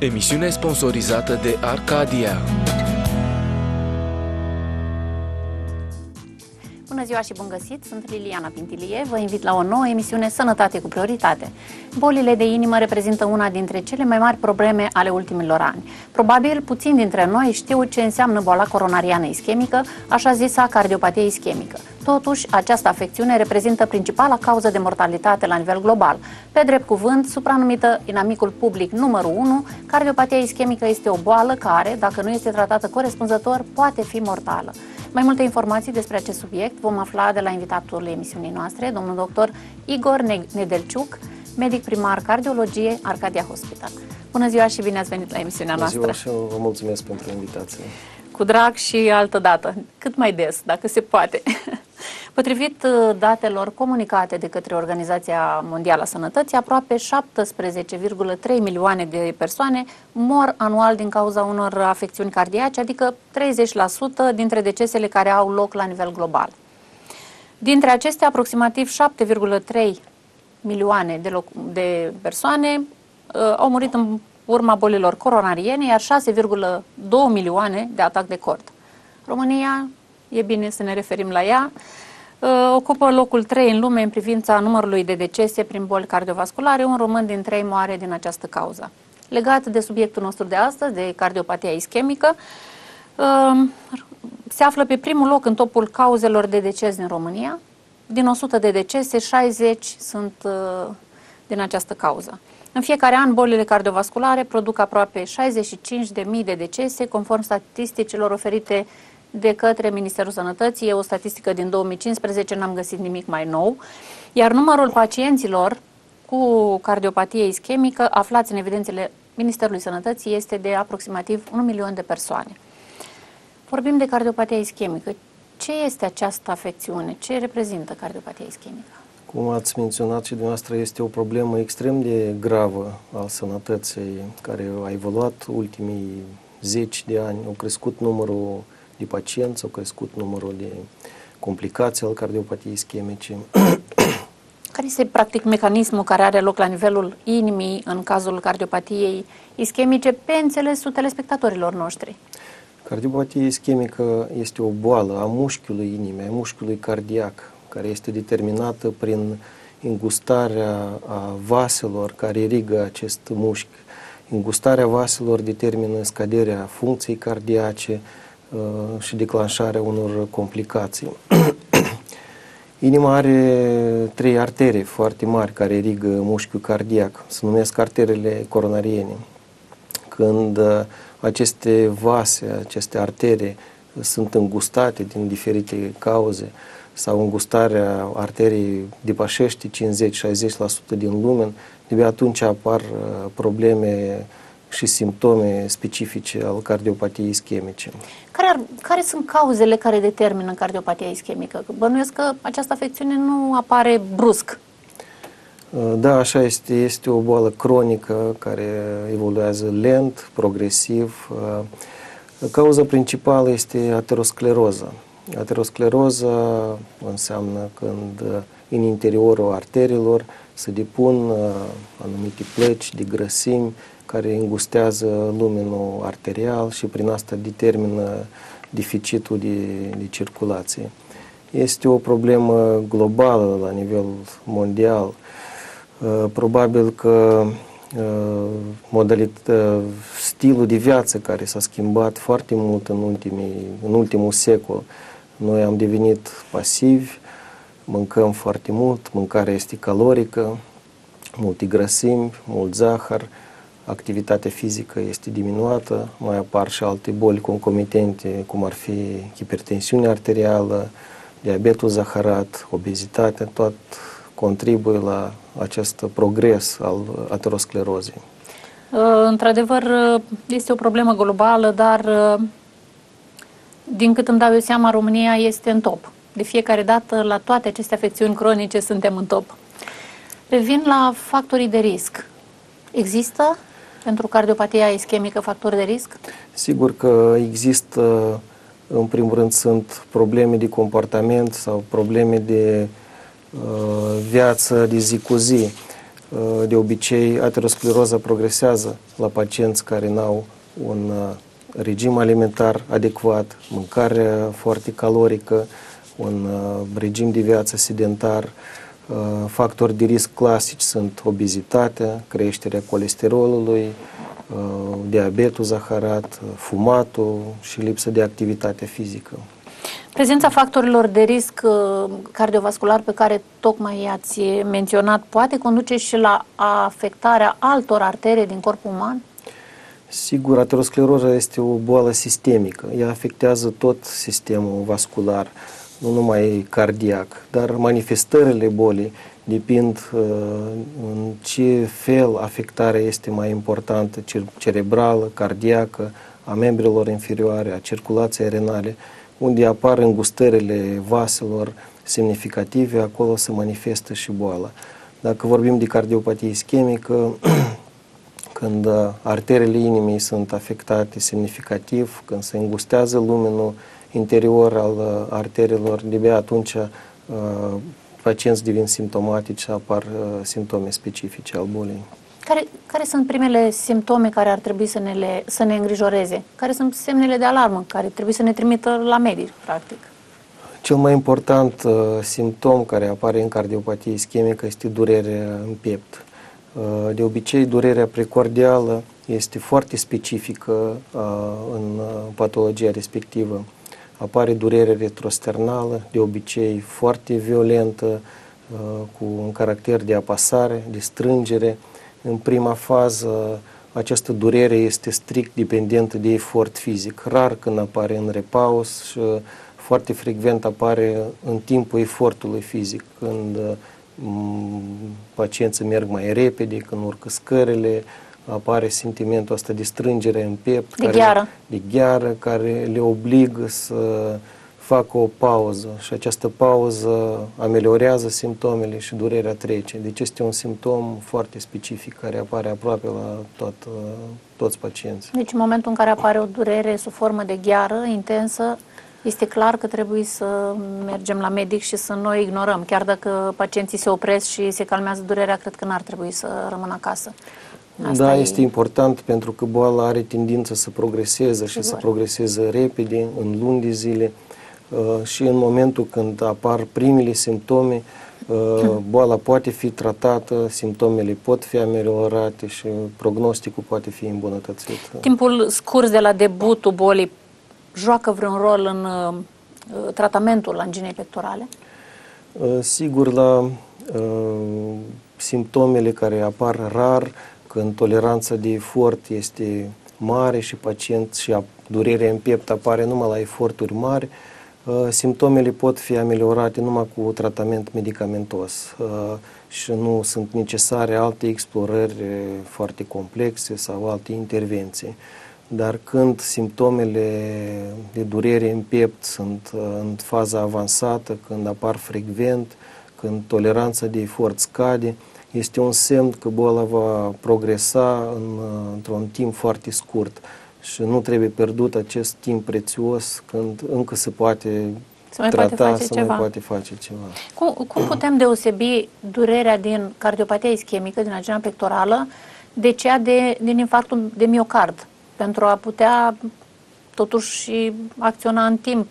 Emisiune sponsorizată de Arcadia. Ziua și bun găsit! Sunt Liliana Pintilie. Vă invit la o nouă emisiune Sănătate cu prioritate. Bolile de inimă reprezintă una dintre cele mai mari probleme ale ultimilor ani. Probabil puțin dintre noi știu ce înseamnă boala coronariană ischemică, așa zisa cardiopatie ischemică. Totuși, această afecțiune reprezintă principala cauză de mortalitate la nivel global. Pe drept cuvânt, supranumită inamicul public numărul 1, cardiopatia ischemică este o boală care, dacă nu este tratată corespunzător, poate fi mortală. Mai multe informații despre acest subiect vom afla de la invitatul emisiunii noastre, domnul doctor Igor Nedelciuc, medic primar cardiologie Arcadia Hospital. Bună ziua și bine ați venit la emisiunea Bună noastră. ziua și vă mulțumesc pentru invitație. Cu drag și altă dată, cât mai des, dacă se poate. Potrivit uh, datelor comunicate de către Organizația Mondială a Sănătății, aproape 17,3 milioane de persoane mor anual din cauza unor afecțiuni cardiace, adică 30% dintre decesele care au loc la nivel global. Dintre acestea, aproximativ 7,3 milioane de, loc- de persoane uh, au murit în urma bolilor coronariene, iar 6,2 milioane de atac de cord. România, e bine să ne referim la ea, uh, ocupă locul 3 în lume în privința numărului de decese prin boli cardiovasculare. Un român din trei moare din această cauză. Legat de subiectul nostru de astăzi, de cardiopatia ischemică, uh, se află pe primul loc în topul cauzelor de deces din România. Din 100 de decese, 60 sunt uh, din această cauză. În fiecare an, bolile cardiovasculare produc aproape 65.000 de decese, conform statisticilor oferite de către Ministerul Sănătății. E o statistică din 2015, n-am găsit nimic mai nou. Iar numărul pacienților cu cardiopatie ischemică aflați în evidențele Ministerului Sănătății este de aproximativ 1 milion de persoane. Vorbim de cardiopatia ischemică. Ce este această afecțiune? Ce reprezintă cardiopatia ischemică? Cum ați menționat și dumneavoastră, este o problemă extrem de gravă al sănătății, care a evoluat ultimii zeci de ani. Au crescut numărul de pacienți, au crescut numărul de complicații al cardiopatiei ischemice. Care este practic mecanismul care are loc la nivelul inimii în cazul cardiopatiei ischemice pe înțelesul telespectatorilor noștri? Cardiopatia ischemică este o boală a mușchiului inimii, a mușchiului cardiac, care este determinată prin îngustarea a vaselor care irigă acest mușchi. Îngustarea vaselor determină scăderea funcției cardiace uh, și declanșarea unor complicații. Inima are trei artere foarte mari care irigă mușchiul cardiac. Se numesc arterele coronariene. Când uh, aceste vase, aceste artere sunt îngustate din diferite cauze sau îngustarea arteriei depășește 50-60% din lumen, de atunci apar uh, probleme și simptome specifice al cardiopatiei ischemice. Care, ar, care sunt cauzele care determină cardiopatia ischemică? Că Bănuiesc că această afecțiune nu apare brusc. Uh, Da, așa este. Este o boală cronică care evoluează lent, progresiv. Uh, Cauza principală este ateroscleroza. Ateroscleroza înseamnă când uh, în interiorul arterilor se depun uh, anumite plăci de grăsimi care îngustează lumenul arterial și prin asta determină deficitul de, de circulație. Este o problemă globală la nivel mondial. Uh, Probabil că uh, modalită, stilul de viață care s-a schimbat foarte mult în, ultimii, în ultimul secol. Noi am devenit pasivi, mâncăm foarte mult, mâncarea este calorică, multe grăsimi, mult zahăr, activitatea fizică este diminuată, mai apar și alte boli concomitente, cum ar fi hipertensiunea arterială, diabetul zaharat, obezitatea, tot contribuie la acest progres al aterosclerozei. Uh, Într-adevăr, uh, este o problemă globală, dar uh, din cât îmi dau eu seama, România este în top. De fiecare dată, la toate aceste afecțiuni cronice, suntem în top. Revin la factorii de risc. Există pentru cardiopatia ischemică factori de risc? Sigur că există, în primul rând, sunt probleme de comportament sau probleme de uh, viață de zi cu zi. De obicei, ateroscleroza progresează la pacienți care n-au un regim alimentar adecvat, mâncare foarte calorică, un regim de viață sedentar, Factori de risc clasici sunt obezitatea, creșterea colesterolului, diabetul zaharat, fumatul și lipsa de activitate fizică. Prezența factorilor de risc cardiovascular pe care tocmai i-ați menționat poate conduce și la afectarea altor artere din corpul uman? Sigur, ateroscleroza este o boală sistemică. Ea afectează tot sistemul vascular nu numai cardiac, dar manifestările bolii depind uh, în ce fel afectarea este mai importantă, cerebrală, cardiacă, a membrilor inferioare, a circulației renale, unde apar îngustările vaselor semnificative, acolo se manifestă și boala. Dacă vorbim de cardiopatie ischemică, când arterele inimii sunt afectate semnificativ, când se îngustează lumenul interior al uh, arterelor, de atunci uh, pacienți devin simptomatici și apar uh, simptome specifice al bolii. Care, care sunt primele simptome care ar trebui să ne, le, să ne îngrijoreze? Care sunt semnele de alarmă care trebuie să ne trimită la medic, practic? Cel mai important uh, simptom care apare în cardiopatie ischemică este durerea în piept. Uh, de obicei, durerea precordială este foarte specifică uh, în uh, patologia respectivă apare durere retrosternală, de obicei foarte violentă, uh, cu un caracter de apasare, de strângere. În prima fază, această durere este strict dependentă de efort fizic, rar când apare în repaus și foarte frecvent apare în timpul efortului fizic, când mm, pacienții merg mai repede, când urcă scările, apare sentimentul ăsta de strângere în piept, de, care, gheară. de gheară, care le obligă să facă o pauză și această pauză ameliorează simptomele și durerea trece. Deci este un simptom foarte specific care apare aproape la tot, toți pacienții. Deci în momentul în care apare o durere sub formă de gheară intensă, este clar că trebuie să mergem la medic și să nu o ignorăm. Chiar dacă pacienții se opresc și se calmează durerea, cred că n-ar trebui să rămână acasă. Asta da, e... este important pentru că boala are tendință să progreseze și să progreseze repede, în luni de zile uh, și în momentul când apar primele simptome, uh, boala poate fi tratată, simptomele pot fi ameliorate și prognosticul poate fi îmbunătățit. Timpul scurs de la debutul bolii joacă vreun rol în uh, tratamentul anginei pectorale? Sigur, la simptomele care apar rar, când toleranța de efort este mare și pacient și durerea în piept apare numai la eforturi mari, uh, simptomele pot fi ameliorate numai cu tratament medicamentos uh, și nu sunt necesare alte explorări foarte complexe sau alte intervenții. Dar când simptomele de durere în piept sunt uh, în faza avansată, când apar frecvent, când toleranța de efort scade, este un semn că boala va progresa în, într-un timp foarte scurt și nu trebuie pierdut acest timp prețios când încă se poate să mai trata, poate face să ceva. mai poate face ceva. Cum, cum putem deosebi durerea din cardiopatia ischemică, din agina pectorală, de cea de, din infarctul de miocard, pentru a putea totuși acționa în timp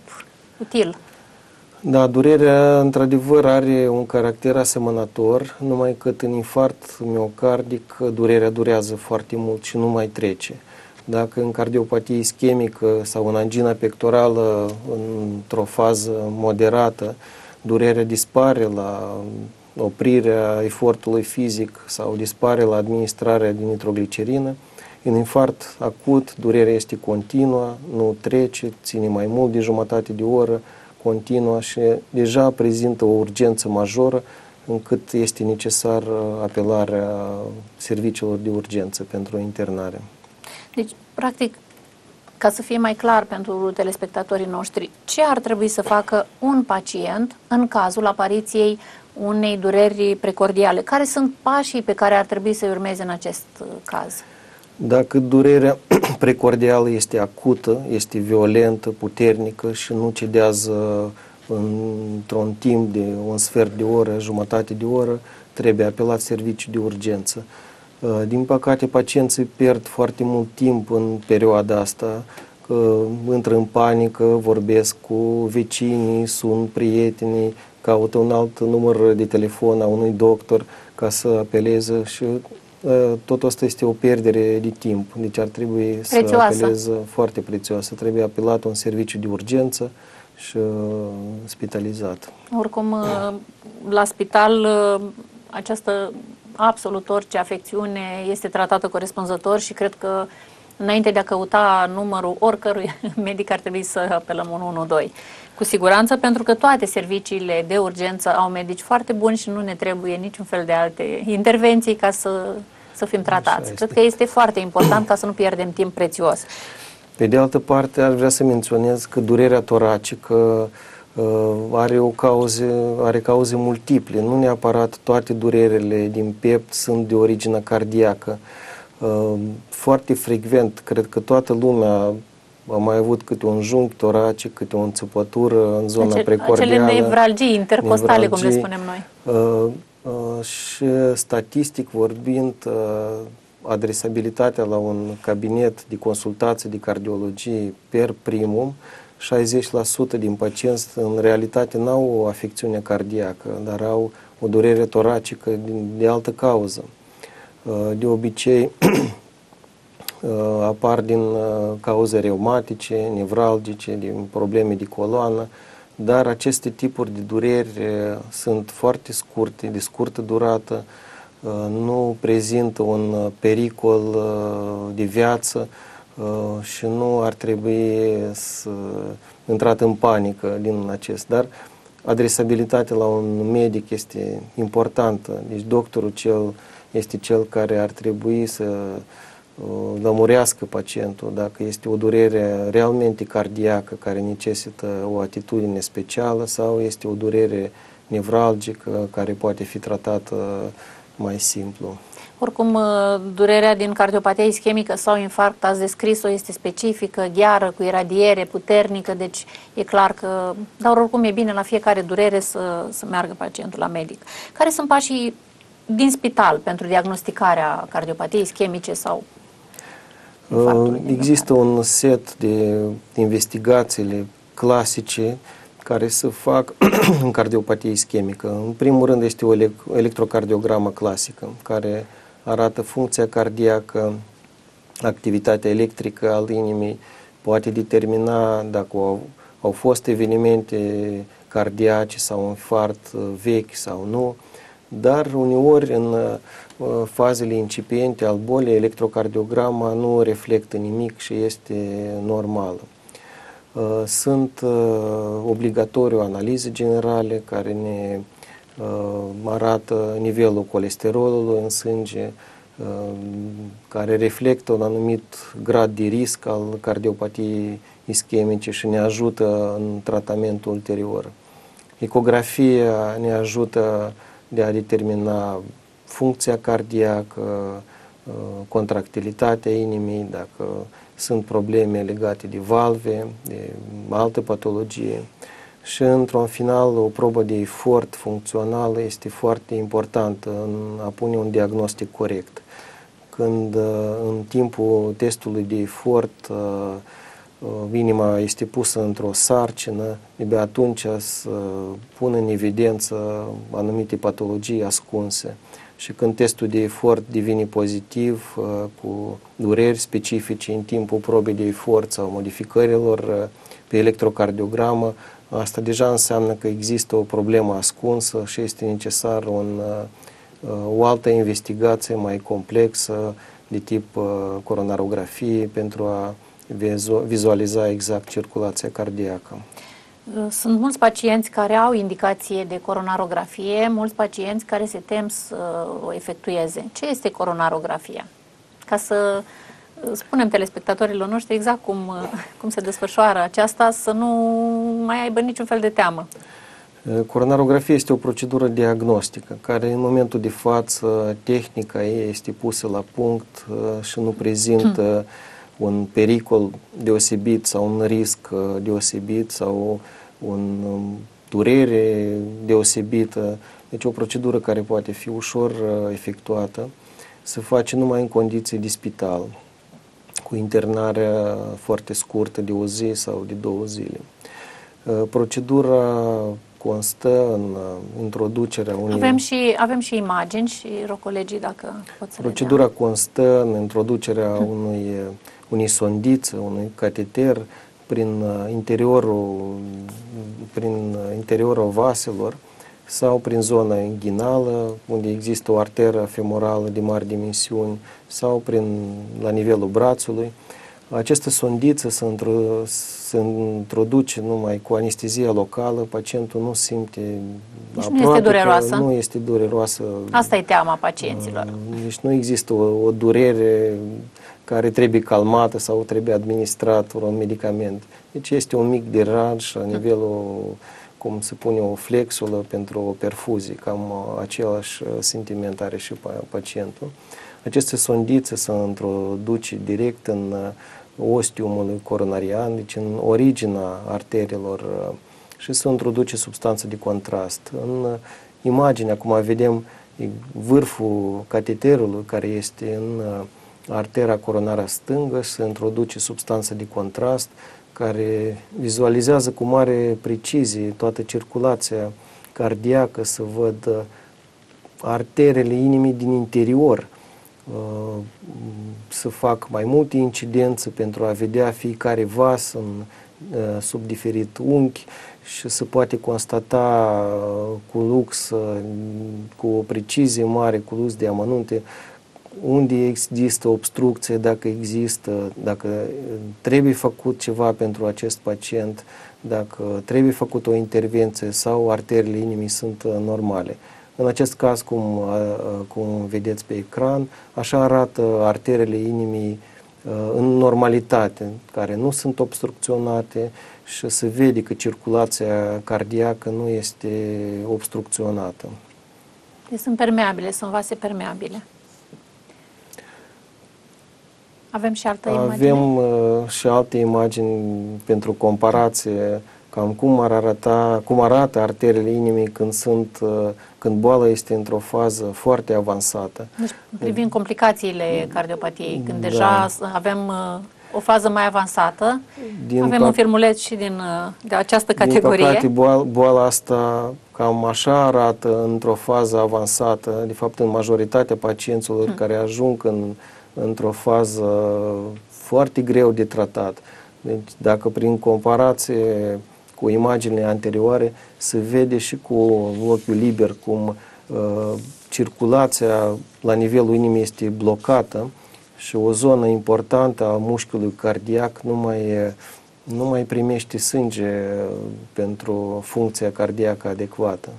util? Da, durerea într-adevăr are un caracter asemănător, numai că în infart miocardic durerea durează foarte mult și nu mai trece. Dacă în cardiopatie ischemică sau în angina pectorală, într-o fază moderată, durerea dispare la oprirea efortului fizic sau dispare la administrarea de nitroglicerină, în infart acut, durerea este continuă, nu trece, ține mai mult de jumătate de oră, continuă și deja prezintă o urgență majoră încât este necesar uh, apelarea serviciilor de urgență pentru internare. Deci, practic, ca să fie mai clar pentru telespectatorii noștri, ce ar trebui să facă un pacient în cazul apariției unei dureri precordiale? Care sunt pașii pe care ar trebui să urmeze în acest uh, caz? Dacă durerea precordială este acută, este violentă, puternică și nu cedează într-un timp de un sfert de oră, jumătate de oră, trebuie apelat serviciu de urgență. Uh, din păcate, pacienții pierd foarte mult timp în perioada asta, că intră în panică, vorbesc cu vecinii, sunt prietenii, caută un alt număr de telefon a unui doctor ca să apeleze și uh, tot asta este o pierdere de timp, deci ar trebui prețioasă. să apeleze foarte prețioasă. Trebuie apelat un serviciu de urgență și uh, spitalizat. Oricum, la spital această absolut orice afecțiune este tratată corespunzător și cred că înainte de a căuta numărul oricărui medic ar trebui să apelăm 112. Cu siguranță, pentru că toate serviciile de urgență au medici foarte buni și nu ne trebuie niciun fel de alte intervenții ca să, să fim tratați. Cred că este foarte important ca să nu pierdem timp prețios. Pe de altă parte, aș vrea să menționez că durerea toracică Uh, are, o cauze, are cauze multiple. Nu neapărat toate durerile din piept sunt de origine cardiacă. Uh, foarte frecvent, cred că toată lumea a mai avut câte un junct toracic, câte o înțepătură în zona Acel, precordială. Acele nevralgii intercostale, nevralgii, cum le spunem noi. Uh, uh, și statistic vorbind, uh, adresabilitatea la un cabinet de consultație de cardiologie per primum 60% din pacienți în realitate nu au o afecțiune cardiacă, dar au o durere toracică din, de altă cauză. Uh, de obicei uh, apar din uh, cauze reumatice, nevralgice, din probleme de coloană, dar aceste tipuri de dureri sunt foarte scurte, de scurtă durată, nu prezintă un pericol de viață, Uh, și nu ar trebui să intrat în panică din acest. Dar adresabilitatea la un medic este importantă. Deci doctorul cel este cel care ar trebui să uh, lămurească pacientul dacă este o durere realmente cardiacă care necesită o atitudine specială sau este o durere nevralgică care poate fi tratată mai simplu. Oricum, uh, durerea din cardiopatia ischemică sau infarct, ați descris-o, este specifică, gheară, cu iradiere puternică, deci e clar că, dar oricum e bine la fiecare durere să, să meargă pacientul la medic. Care sunt pașii din spital pentru diagnosticarea cardiopatiei ischemice sau uh, Există un set de investigațiile clasice care se fac în cardiopatie ischemică. În primul rând este o electrocardiogramă clasică, care arată funcția cardiacă, activitatea electrică al inimii, poate determina dacă au, au fost evenimente cardiace sau un infart uh, vechi sau nu, dar uneori în uh, fazele incipiente al bolii, electrocardiograma nu reflectă nimic și este normală. Uh, sunt obligatoriu analize generale care ne Uh, arată nivelul colesterolului în sânge, uh, care reflectă un anumit grad de risc al cardiopatiei ischemice și ne ajută în tratamentul ulterior. Ecografia ne ajută de a determina funcția cardiacă, uh, contractilitatea inimii, dacă sunt probleme legate de valve, de altă patologie și într-un final o probă de efort funcțională este foarte importantă în a pune un diagnostic corect. Când uh, în timpul testului de efort uh, uh, inima este pusă într-o sarcină, de atunci să pună în evidență anumite patologii ascunse. Și când testul de efort devine pozitiv, cu dureri specifice în timpul probei de efort sau modificărilor pe electrocardiogramă, Asta deja înseamnă că există o problemă ascunsă și este necesar un, uh, o altă investigație mai complexă de tip uh, coronarografie pentru a vizualiza exact circulația cardiacă. Sunt mulți pacienți care au indicație de coronarografie, mulți pacienți care se tem să o efectueze. Ce este coronarografia? Ca să spunem telespectatorilor noștri exact cum, cum se desfășoară aceasta, să nu mai aibă niciun fel de teamă. Coronarografia este o procedură diagnostică care în momentul de față tehnica ei este pusă la punct uh, și nu prezintă hmm. Un pericol deosebit sau un risc uh, deosebit sau un um, durere deosebită. Deci o procedură care poate fi ușor uh, efectuată, se face numai în condiții de spital, cu internarea foarte scurtă de o zi sau de două zile. Uh, procedura constă în uh, introducerea unui... Avem și, avem și imagini și rog colegii dacă pot să Procedura vedea. constă în introducerea unui, unui sondiță, unui cateter prin interiorul, prin interiorul vaselor sau prin zona inghinală, unde există o arteră femorală de mari dimensiuni, sau prin, la nivelul brațului. Această sondiță se, intro, se introduce numai cu anestezia locală, pacientul nu simte deci nu este dureroasă? Nu este dureroasă. Asta e teama pacienților. Deci nu există o, o durere care trebuie calmată sau trebuie administrat un medicament. Deci este un mic deraj la nivelul cum se pune o flexulă pentru o perfuzie, cam uh, același uh, sentiment are și pacientul. Aceste sondițe se introduce direct în uh, ostiumul coronarian, deci în originea arteriilor și se introduce substanță de contrast. În imagine, acum vedem vârful cateterului care este în artera coronară stângă și se introduce substanță de contrast care vizualizează cu mare precizie toată circulația cardiacă, să văd uh, arterele inimii din interior, uh, să fac mai multe incidențe pentru a vedea fiecare vas în, uh, sub diferit unchi și să poate constata cu lux, cu o precizie mare, cu lux de amănunte, unde există obstrucție, dacă există, dacă trebuie făcut ceva pentru acest pacient, dacă trebuie făcut o intervenție sau arteriile inimii sunt uh, normale. În acest caz, cum, uh, uh, cum vedeți pe ecran, așa arată arterele inimii în normalitate, care nu sunt obstrucționate și se vede că circulația cardiacă nu este obstrucționată. Deci sunt permeabile, sunt vase permeabile. Avem și altă imagine? Avem uh, și alte imagini pentru comparație, cam cum ar arăta, cum arată arterele inimii când sunt, uh, când boala este într-o fază foarte avansată. Deci, privind complicațiile cardiopatiei, când da. deja avem uh, o fază mai avansată, din avem un filmuleț și din uh, de această categorie. Din păcate, boala, boala asta cam așa arată într-o fază avansată, de fapt în majoritatea pacienților hmm. care ajung în într-o fază foarte greu de tratat. Deci dacă prin comparație cu imaginile anterioare se vede și cu ochiul liber cum uh, circulația la nivelul inimii este blocată și o zonă importantă a mușchiului cardiac nu mai, nu mai primește sânge pentru funcția cardiacă adecvată.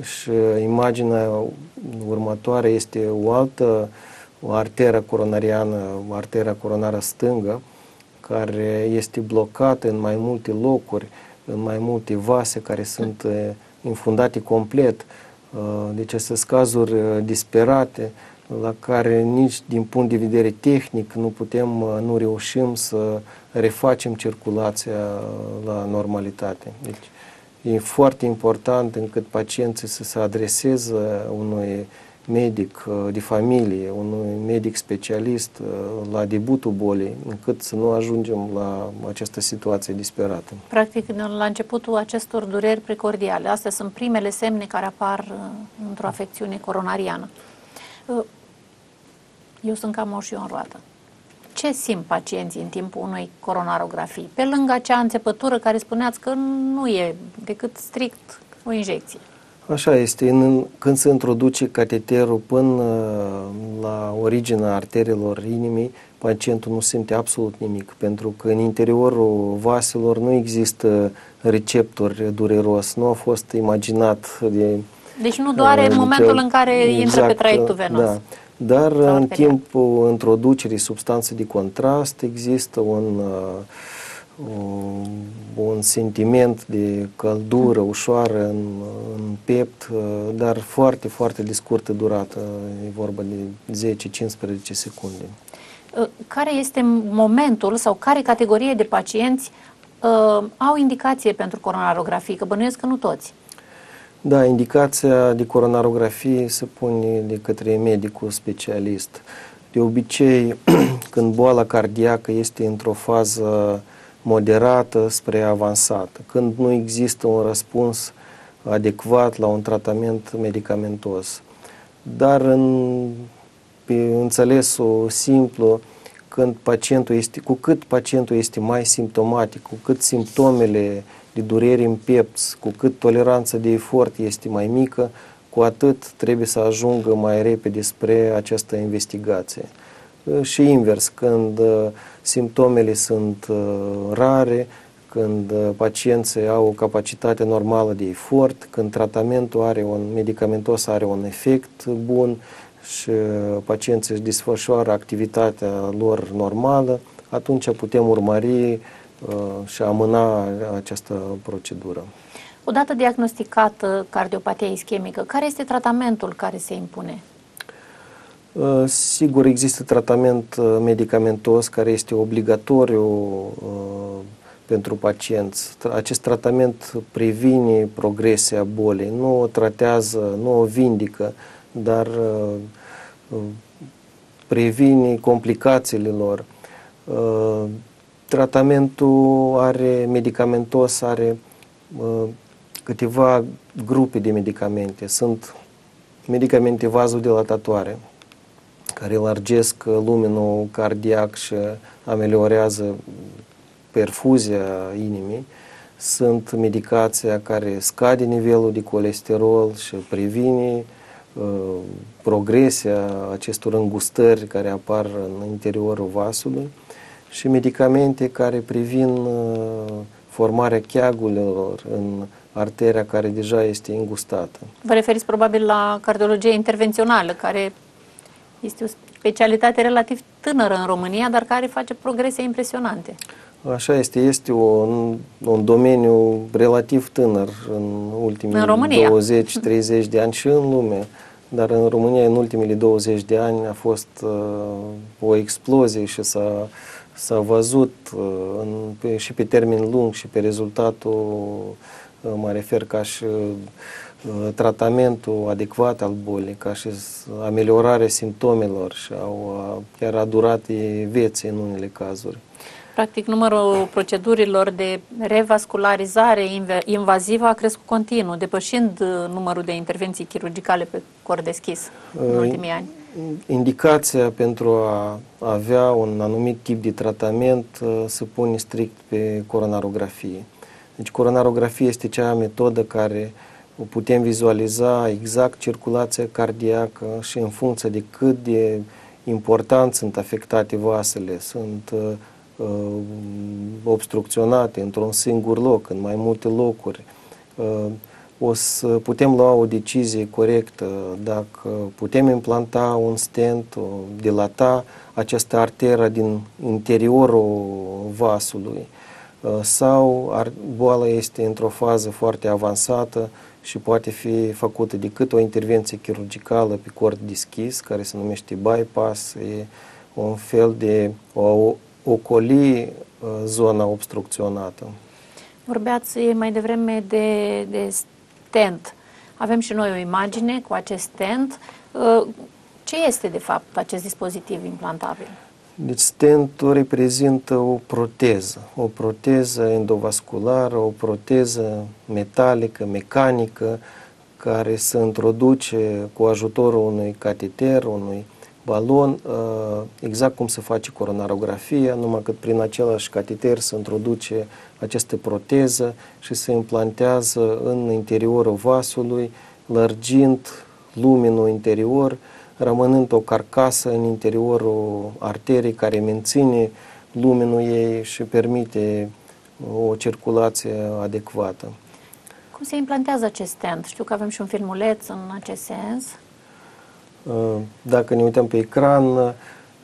Și imaginea următoare este o altă uh, o arteră coronariană, o arteră coronară stângă, care este blocată în mai multe locuri, în mai multe vase care sunt eh, infundate complet. Eh, deci sunt cazuri eh, disperate la care nici din punct de vedere tehnic nu putem, nu reușim să refacem circulația la normalitate. Deci e foarte important încât pacienții să se adreseze unui medic uh, de familie, un medic specialist uh, la debutul bolii, încât să nu ajungem la această situație disperată. Practic, la începutul acestor dureri precordiale, astea sunt primele semne care apar uh, într-o afecțiune coronariană. Eu sunt cam moș în roată. Ce simt pacienții în timpul unei coronarografii? Pe lângă acea înțepătură care spuneați că nu e decât strict o injecție. Așa este. În, când se introduce cateterul până la originea arterelor inimii, pacientul nu simte absolut nimic, pentru că în interiorul vaselor nu există receptori dureros, nu a fost imaginat de... Deci nu doare în momentul în care exact, intră pe exact, traiectul venos. Da. Dar în timpul introducerii substanței de contrast există un uh, un sentiment de căldură ușoară în, în piept, dar foarte, foarte de scurtă durată, e vorba de 10-15 secunde. Care este momentul sau care categorie de pacienți uh, au indicație pentru coronarografie, că bănuiesc că nu toți. Da, indicația de coronarografie se pune de către medicul specialist. De obicei, când boala cardiacă este într-o fază moderată spre avansată, când nu există un răspuns adecvat la un tratament medicamentos. Dar în, pe înțelesul simplu, când pacientul este, cu cât pacientul este mai simptomatic, cu cât simptomele de dureri în piept, cu cât toleranța de efort este mai mică, cu atât trebuie să ajungă mai repede spre această investigație. Și invers, când uh, simptomele sunt uh, rare, când uh, pacienții au o capacitate normală de efort, când tratamentul are un medicamentos are un efect bun și pacienții își desfășoară activitatea lor normală, atunci putem urmări uh, și amâna această procedură. Odată diagnosticată cardiopatia ischemică, care este tratamentul care se impune? Uh, sigur, există tratament medicamentos care este obligatoriu pentru pacienți. Acest tratament previne progresia bolii, nu o tratează, nu o vindică, dar uh, uh, previne complicațiile lor. Uh, tratamentul are medicamentos, are câteva grupe de medicamente. Sunt medicamente vazodilatatoare, care largesc luminul cardiac și ameliorează perfuzia inimii, sunt medicația care scade nivelul de colesterol și previne uh, progresia acestor îngustări care apar în interiorul vasului și medicamente care previn uh, formarea cheagulelor în arteria care deja este îngustată. Vă referiți probabil la cardiologie intervențională, care este o specialitate relativ tânără în România, dar care face progrese impresionante. Așa este, este un, un domeniu relativ tânăr în ultimii 20-30 de ani și în lume, dar în România în ultimele 20 de ani a fost uh, o explozie și s-a, s-a văzut uh, în, pe, și pe termen lung și pe rezultatul, uh, mă refer ca și uh, tratamentul adecvat al bolii, ca și ameliorarea simptomelor și au chiar a durat vieții în unele cazuri. Practic, numărul procedurilor de revascularizare invazivă a crescut continuu, depășind uh, numărul de intervenții chirurgicale pe cor deschis în uh, ultimii ani. Indicația pentru a avea un anumit tip de tratament uh, se pune strict pe coronarografie. Deci coronarografia este cea metodă care putem vizualiza exact circulația cardiacă și în funcție de cât de important sunt afectate vasele, sunt Uh, obstrucționate într-un singur loc, în mai multe locuri, uh, o să putem lua o decizie corectă dacă putem implanta un stent, dilata această arteră din interiorul vasului uh, sau boala este într-o fază foarte avansată și poate fi făcută decât o intervenție chirurgicală pe cord deschis, care se numește bypass, e un fel de o ocoli uh, zona obstrucționată. Vorbeați mai devreme de, de stent. Avem și noi o imagine cu acest stent. Uh, ce este, de fapt, acest dispozitiv implantabil? Deci stentul reprezintă o proteză, o proteză endovasculară, o proteză metalică, mecanică, care se introduce cu ajutorul unui cateter, unui balon, uh, exact cum se face coronarografia, numai că prin același cateter se introduce această proteză și se implantează în interiorul vasului, lărgind luminul interior, rămânând o carcasă în interiorul arterii care menține luminul ei și permite o circulație adecvată. Cum se implantează acest stent? Știu că avem și un filmuleț în acest sens. Uh, dacă ne uităm pe ecran, uh,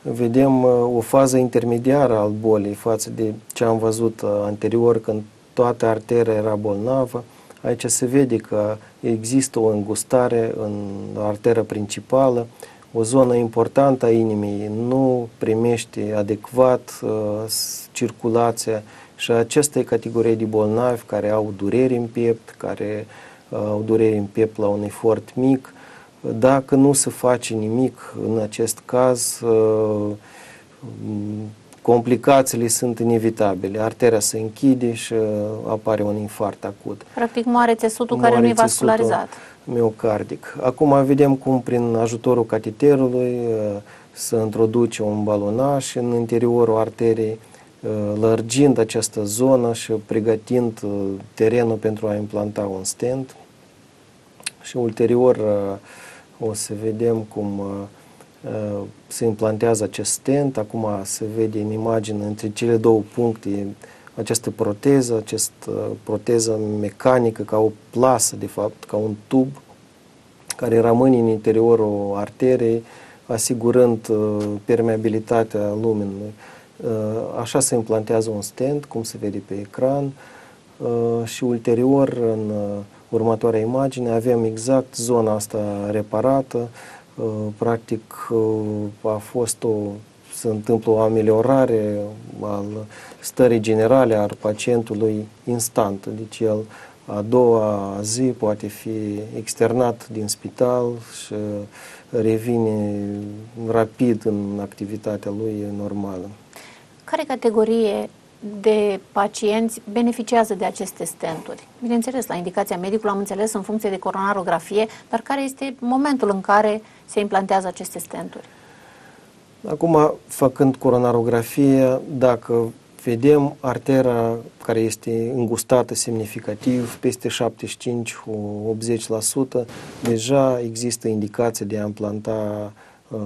vedem uh, o fază intermediară al bolii față de ce am văzut anterior când toată arteria era bolnavă. Aici se vede că există o îngustare în artera principală, o zonă importantă a inimii nu primește adecvat uh, circulația Și aceasta e categorie de bolnavi care au dureri în piept, care uh, au dureri în piept la un efort mic. Dacă nu se face nimic în acest caz, uh, complicațiile sunt inevitabile. Arteria se închide și uh, apare un infart acut. Practic moare țesutul care nu e vascularizat. Miocardic. Acum vedem cum prin ajutorul cateterului se introduce un balonaj în interiorul arteriei, lărgind această zonă și pregătind terenul pentru a implanta un stent. Și ulterior o să vedem cum se implantează acest stent. Acum se vede în imagine între cele două puncte această proteză, această proteză mecanică ca o plasă, de fapt, ca un tub care rămâne în interiorul arterei, asigurând permeabilitatea luminului. Așa se implantează un stent, cum se vede pe ecran, și ulterior, în următoarea imagine, avem exact zona asta reparată. Practic, a fost o se întâmplă o ameliorare al stării generale al pacientului instant. Deci el a doua zi poate fi externat din spital și revine rapid în activitatea lui normală. Care categorie de pacienți beneficiază de aceste stenturi? Bineînțeles, la indicația medicului am înțeles în funcție de coronarografie, dar care este momentul în care se implantează aceste stenturi? Acum, făcând coronarografie, dacă vedem artera care este îngustată semnificativ, peste 75-80%, deja există indicație de a implanta uh,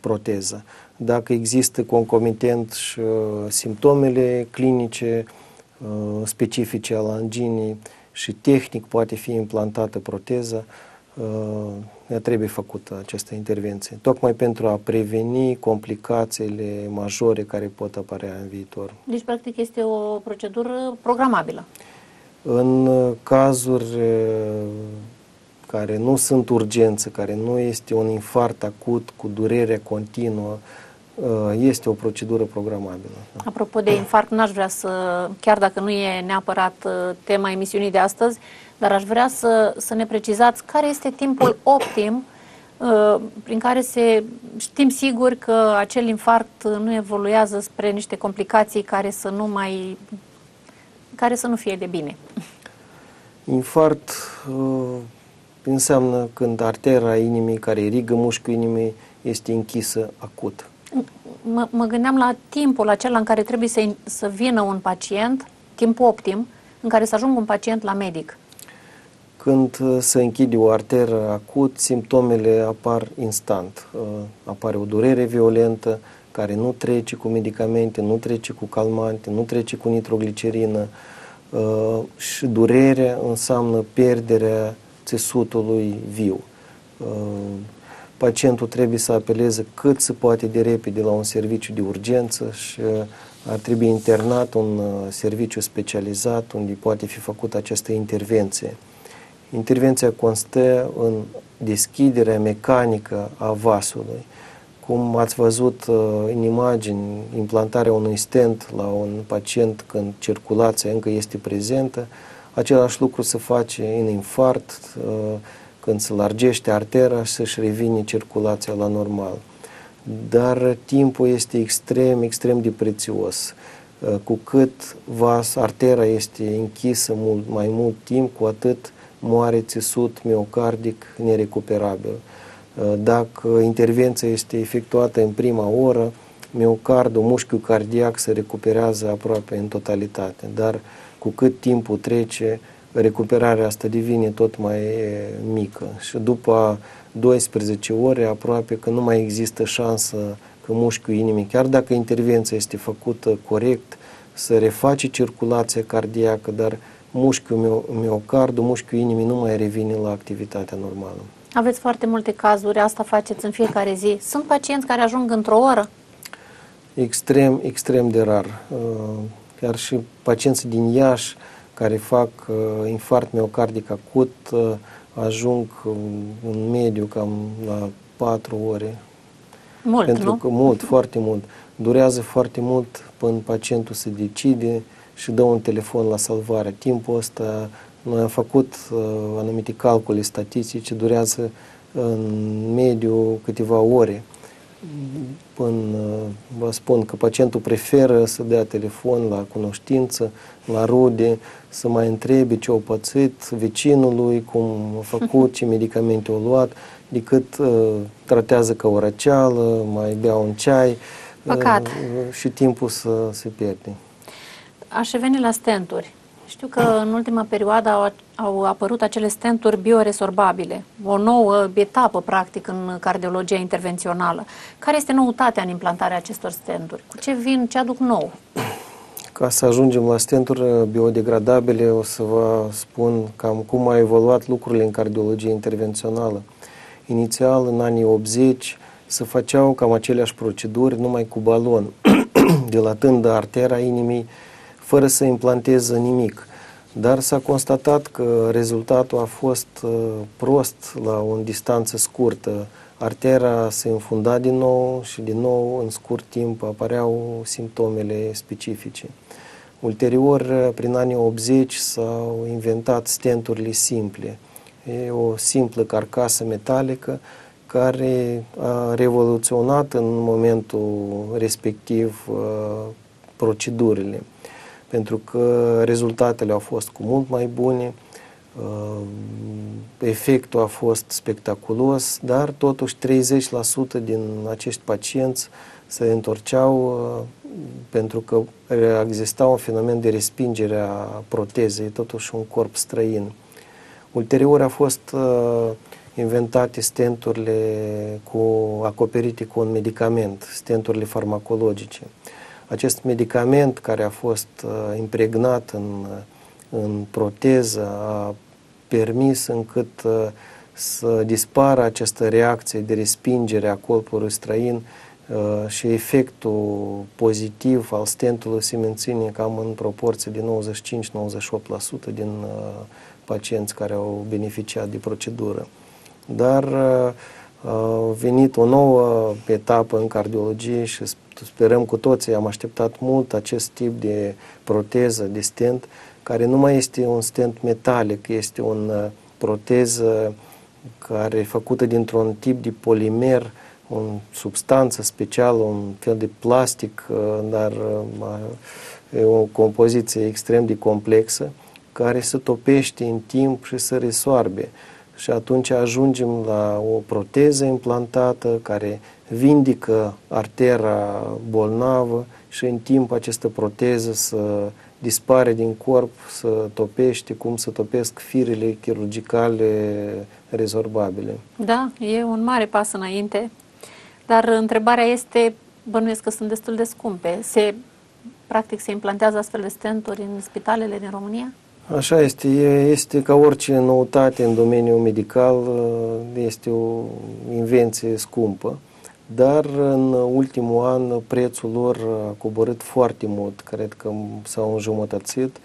proteză. Dacă există concomitent și uh, simptomele clinice uh, specifice al anginii și tehnic poate fi implantată proteza, ne trebuie făcută această intervenție, tocmai pentru a preveni complicațiile majore care pot apărea în viitor. Deci, practic, este o procedură programabilă. În cazuri care nu sunt urgență, care nu este un infart acut cu durere continuă, este o procedură programabilă. Apropo de infart, n-aș vrea să, chiar dacă nu e neapărat tema emisiunii de astăzi, dar aș vrea să, să ne precizați care este timpul optim uh, prin care se știm sigur că acel infart nu evoluează spre niște complicații care să nu mai care să nu fie de bine. Infart uh, înseamnă când artera inimii care irigă mușchiul inimii este închisă acut. Mă, mă gândeam la timpul acela în care trebuie să, să vină un pacient, timp optim, în care să ajungă un pacient la medic. Când uh, se închide o arteră acut, simptomele apar instant. Uh, apare o durere violentă care nu trece cu medicamente, nu trece cu calmante, nu trece cu nitroglicerină uh, și durerea înseamnă pierderea țesutului viu. Pacientul trebuie să apeleze cât se poate de repede la un serviciu de urgență și ar trebui internat un serviciu specializat unde poate fi făcută această intervenție. Intervenția constă în deschiderea mecanică a vasului. Cum ați văzut uh, în imagini, implantarea unui stent la un pacient când circulația încă este prezentă, același lucru se face în infart, uh, când se largește artera și să-și revine circulația la normal. Dar timpul este extrem, extrem de prețios. Uh, cu cât vas, artera este închisă mult, mai mult timp, cu atât moare țesut miocardic nerecuperabil. Uh, dacă intervenția este efectuată în prima oră, miocardul, mușchiul cardiac se recuperează aproape în totalitate, dar cu cât timpul trece, recuperarea asta devine tot mai mică și după 12 ore aproape că nu mai există șansă că mușchiul inimii, chiar dacă intervenția este făcută corect, să reface circulația cardiacă, dar mușchiul miocardul, mușchiul inimii nu mai revine la activitatea normală. Aveți foarte multe cazuri, asta faceți în fiecare zi. Sunt pacienți care ajung într-o oră? Extrem, extrem de rar. Uh, chiar și pacienții din Iași care fac uh, infart miocardic acut uh, ajung în mediu cam la 4 ore. Mult, Pentru nu? că mult, foarte mult. Durează foarte mult până pacientul se decide și dă un telefon la salvare. Timpul ăsta, noi am făcut uh, anumite calcule statistice, durează în mediu câteva ore. Până, vă spun că pacientul preferă să dea telefon la cunoștință, la rude, să mai întrebe ce au pățit vecinului, cum a făcut, ce medicamente au luat, decât uh, tratează ca o răceală, mai bea un ceai Păcat. Uh, și timpul să se pierde. Aș reveni la stenturi. Știu că în ultima perioadă au, au apărut acele stenturi bioresorbabile, o nouă etapă, practic, în cardiologia intervențională. Care este noutatea în implantarea acestor stenturi? Cu ce vin, ce aduc nou? Ca să ajungem la stenturi biodegradabile, o să vă spun cam cum au evoluat lucrurile în cardiologie intervențională. Inițial, în anii 80, se făceau cam aceleași proceduri, numai cu balon, dilatând artera inimii, fără să implanteze nimic. Dar s-a constatat că rezultatul a fost uh, prost la o distanță scurtă. Artera se înfunda din nou și din nou în scurt timp apăreau simptomele specifice. Ulterior, uh, prin anii 80, s-au inventat stenturile simple. E o simplă carcasă metalică care a revoluționat în momentul respectiv uh, procedurile pentru că rezultatele au fost cu mult mai bune, uh, efectul a fost spectaculos, dar totuși 30% din acești pacienți se întorceau uh, pentru că exista un fenomen de respingere a protezei, totuși un corp străin. Ulterior a fost uh, inventate stenturile cu, acoperite cu un medicament, stenturile farmacologice. Acest medicament care a fost uh, impregnat în, în proteză a permis încât uh, să dispară această reacție de respingere a corpului străin uh, și efectul pozitiv al stentului se menține cam în proporție de 95-98% din pacienți care au beneficiat de procedură. Dar a venit o nouă etapă în cardiologie și sperăm cu toții, am așteptat mult acest tip de proteză, de stent, care nu mai este un stent metalic, este un uh, proteză care e făcută dintr-un tip de polimer, o substanță specială, un fel de plastic, uh, dar uh, e o compoziție extrem de complexă, care se topește în timp și se resoarbe și atunci ajungem la o proteză implantată care vindică artera bolnavă și în timp această proteză să dispare din corp, să topește, cum să topesc firele chirurgicale rezorbabile. Da, e un mare pas înainte, dar întrebarea este, bănuiesc că sunt destul de scumpe. Se, practic se implantează astfel de stenturi în spitalele din România? Așa este, este ca orice noutate în domeniul medical, este o invenție scumpă, dar în ultimul an prețul lor a coborât foarte mult, cred că s-au înjumătățit.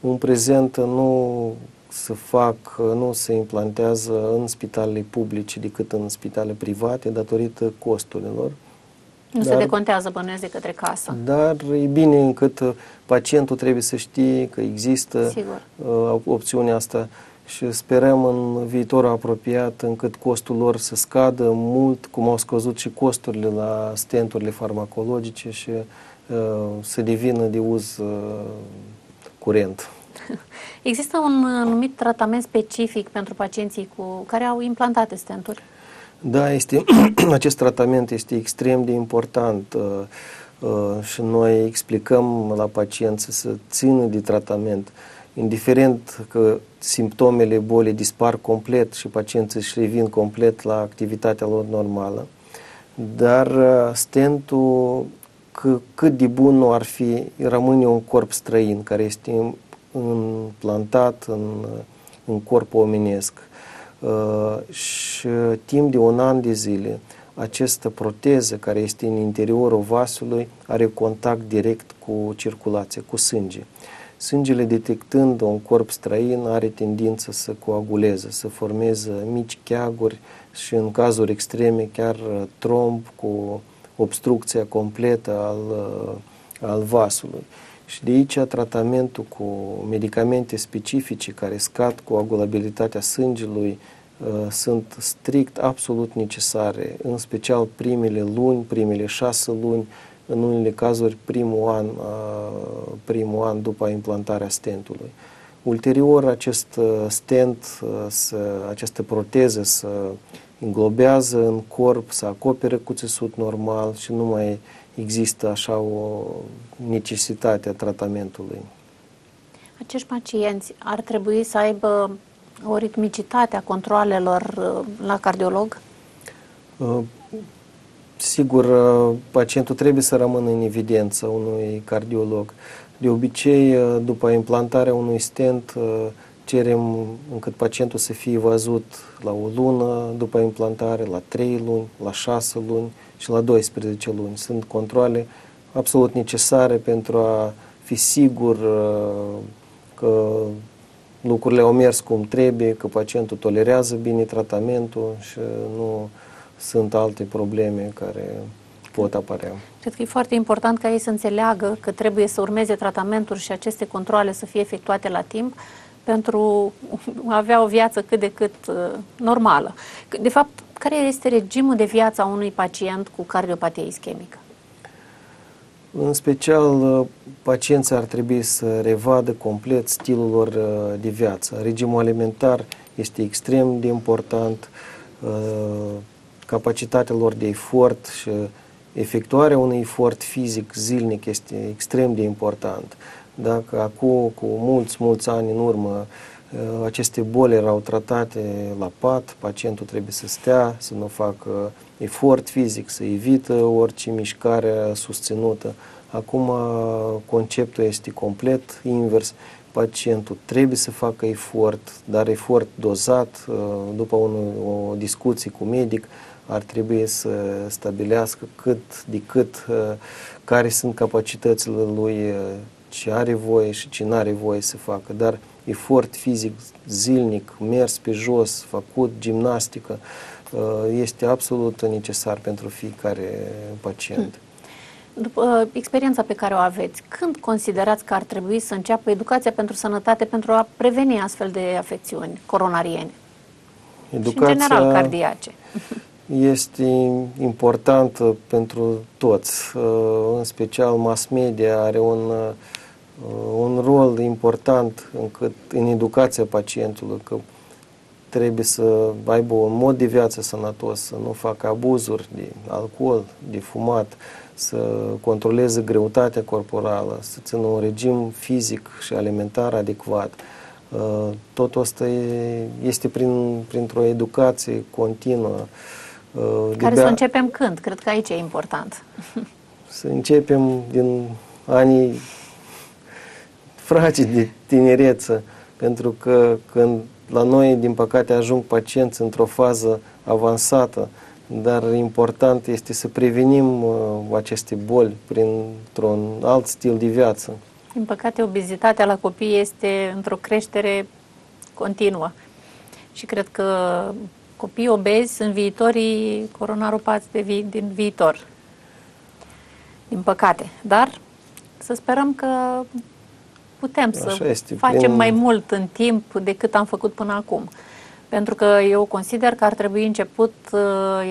În prezent nu se fac, nu se implantează în spitalele publice decât în spitale private datorită costurilor. Nu dar, se decontează bănuiesc de către casă. Dar e bine încât uh, pacientul trebuie să știe că există Sigur. Uh, opțiunea asta și sperăm în viitorul apropiat încât costul lor să scadă mult, cum au scăzut și costurile la stenturile farmacologice și uh, să devină de uz uh, curent. Există un anumit tratament specific pentru pacienții cu care au implantate stenturi? Da, este, acest tratament este extrem de important uh, uh, și noi explicăm la pacient să se țină de tratament, indiferent că simptomele bolii dispar complet și pacienții își revin complet la activitatea lor normală, dar uh, stentul, că, cât de bun nu ar fi, rămâne un corp străin care este implantat în, în corpul omenesc Uh, și timp de un an de zile această proteză care este în interiorul vasului are contact direct cu circulația, cu sânge. Sângele detectând un corp străin are tendință să coaguleze, să formeze mici cheaguri și în cazuri extreme chiar tromb cu obstrucția completă al, uh, al vasului. Și de aici tratamentul cu medicamente specifice care scad coagulabilitatea sângelui uh, sunt strict absolut necesare, în special primele luni, primele șase luni, în unele cazuri primul an, uh, primul an după implantarea stentului. Ulterior, acest uh, stent, această proteză să înglobează în corp, să acopere cu țesut normal și nu mai există așa o necesitate a tratamentului. Acești pacienți ar trebui să aibă o ritmicitate a controalelor uh, la cardiolog? Uh, sigur, uh, pacientul trebuie să rămână în evidență unui cardiolog. De obicei, după implantarea unui stent, cerem încât pacientul să fie văzut la o lună după implantare, la 3 luni, la 6 luni și la 12 luni. Sunt controle absolut necesare pentru a fi sigur uh, că lucrurile au mers cum trebuie, că pacientul tolerează bine tratamentul și nu sunt alte probleme care pot apărea. Cred că e foarte important ca ei să înțeleagă că trebuie să urmeze tratamentul și aceste controle să fie efectuate la timp pentru a avea o viață cât de cât uh, normală. De fapt, care este regimul de viață a unui pacient cu cardiopatie ischemică? În special, uh, pacienții ar trebui să revadă complet stilul lor uh, de viață. Regimul alimentar este extrem de important, capacitatea lor de efort și efectuarea unui efort fizic zilnic este extrem de important. Dacă acum, cu mulți, mulți ani în urmă, uh, aceste boli erau tratate la pat, pacientul trebuie să stea, să nu facă efort fizic, să evită orice mișcare susținută. Acum uh, conceptul este complet invers. Pacientul trebuie să facă efort, dar efort dozat, uh, după un, o discuție cu medic, ar trebui să stabilească cât de cât, care sunt capacitățile lui ce are voie și ce nu are voie să facă, dar efort fizic zilnic, mers pe jos, făcut gimnastică, uh, este absolut necesar pentru fiecare pacient. După uh, experiența pe care o aveți, când considerați că ar trebui să înceapă educația pentru sănătate pentru a preveni astfel de afecțiuni coronariene? Educația și în general cardiace. Este importantă pentru toți, uh, în special mass media are un Uh, un rol important încât în educația pacientului, că trebuie să aibă un mod de viață sănătos, să nu facă abuzuri de alcool, de fumat, să controleze greutatea corporală, să țină un regim fizic și alimentar adecvat. Uh, totul asta este prin, printr-o educație continuă. Uh, Care să începem când? Cred că aici e important. Să începem din anii frage de tinereță, pentru că când la noi, din păcate, ajung pacienți într-o fază avansată, dar important este să prevenim uh, aceste boli printr-un alt stil de viață. Din păcate, obezitatea la copii este într-o creștere continuă și cred că copiii obezi sunt viitorii coronaropați de vi- din viitor. Din păcate. Dar să sperăm că putem să este, facem prin... mai mult în timp decât am făcut până acum. Pentru că eu consider că ar trebui început uh,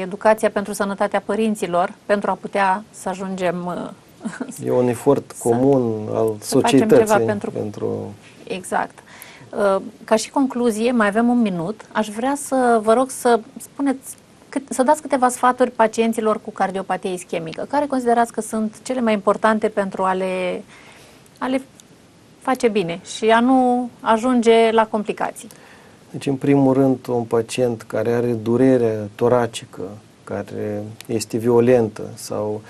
educația pentru sănătatea părinților pentru a putea să ajungem. Uh, e un efort comun să, al societății. Să ceva pentru, pentru... Exact. Uh, ca și concluzie, mai avem un minut. Aș vrea să vă rog să spuneți să dați câteva sfaturi pacienților cu cardiopatie ischemică, care considerați că sunt cele mai importante pentru a le, a le face bine și a nu ajunge la complicații. Deci, în primul rând, un pacient care are durere toracică, care este violentă sau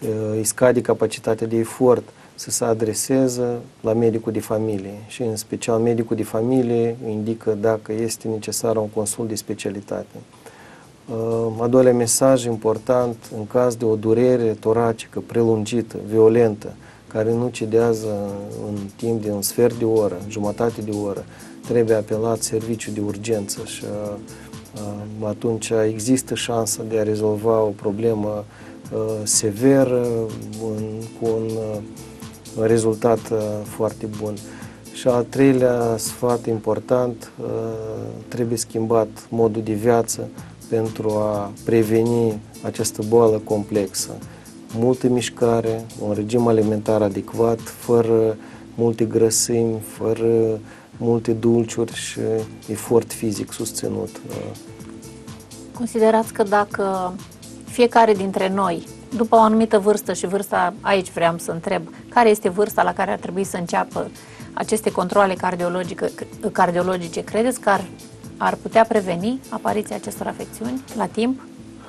uh, îi scade capacitatea de efort, să se adreseze la medicul de familie și în special medicul de familie indică dacă este necesar un consult de specialitate. Uh, a doilea mesaj important, în caz de o durere toracică prelungită, violentă, care nu cedează în timp de un sfert de oră, jumătate de oră, trebuie apelat serviciu de urgență și uh, atunci există șansa de a rezolva o problemă uh, severă, un, cu un uh, rezultat foarte bun. Și al treilea sfat important, trebuie schimbat modul de viață pentru a preveni această boală complexă. Multă mișcare, un regim alimentar adecvat, fără multe grăsimi, fără multe dulciuri și efort fizic susținut. Considerați că dacă fiecare dintre noi, după o anumită vârstă și vârsta, aici vreau să întreb, care este vârsta la care ar trebui să înceapă aceste controle cardiologice, cardiologice credeți că ar, ar putea preveni apariția acestor afecțiuni la timp?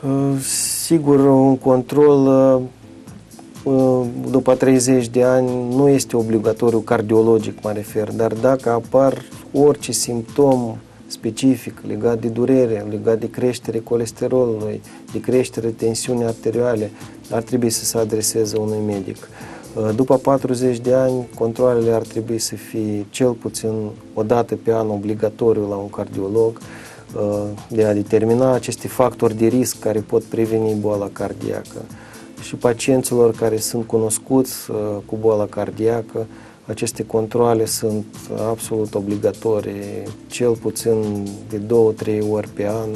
Uh, sigur, un control uh, uh, după 30 de ani nu este obligatoriu cardiologic, mă refer, dar dacă apar orice simptom specific legat de durere, legat de creștere colesterolului, de creștere tensiunii arterioare, ar trebui să se adreseze unui medic. După 40 de ani, controlele ar trebui să fie cel puțin o dată pe an obligatoriu la un cardiolog, Uh, de a determina aceste factori de risc care pot preveni boala cardiacă. Și pacienților care sunt cunoscuți uh, cu boala cardiacă, aceste controle sunt absolut obligatorii, cel puțin de două, trei ori pe an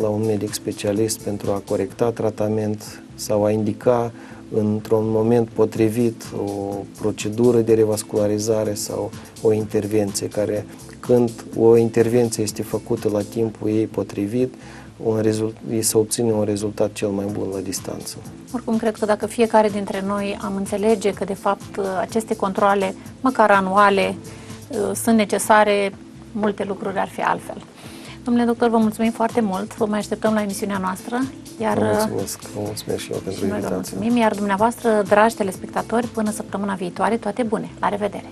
la un medic specialist pentru a corecta tratament sau a indica într-un moment potrivit o procedură de revascularizare sau o intervenție care când o intervenție este făcută la timpul ei potrivit, un rezult, ei să obține un rezultat cel mai bun la distanță. Oricum, cred că dacă fiecare dintre noi am înțelege că, de fapt, aceste controle, măcar anuale, uh, sunt necesare, multe lucruri ar fi altfel. Domnule doctor, vă mulțumim foarte mult, vă mai așteptăm la emisiunea noastră. Iar, vă mulțumesc, vă mulțumesc și eu pentru și invitație. Noi vă mulțumim, iar dumneavoastră, dragi telespectatori, până săptămâna viitoare, toate bune. La revedere!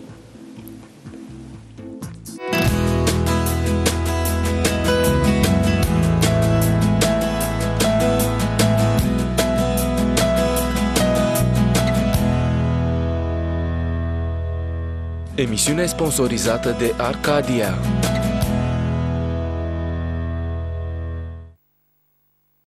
Emisiunea sponsorizată de Arcadia.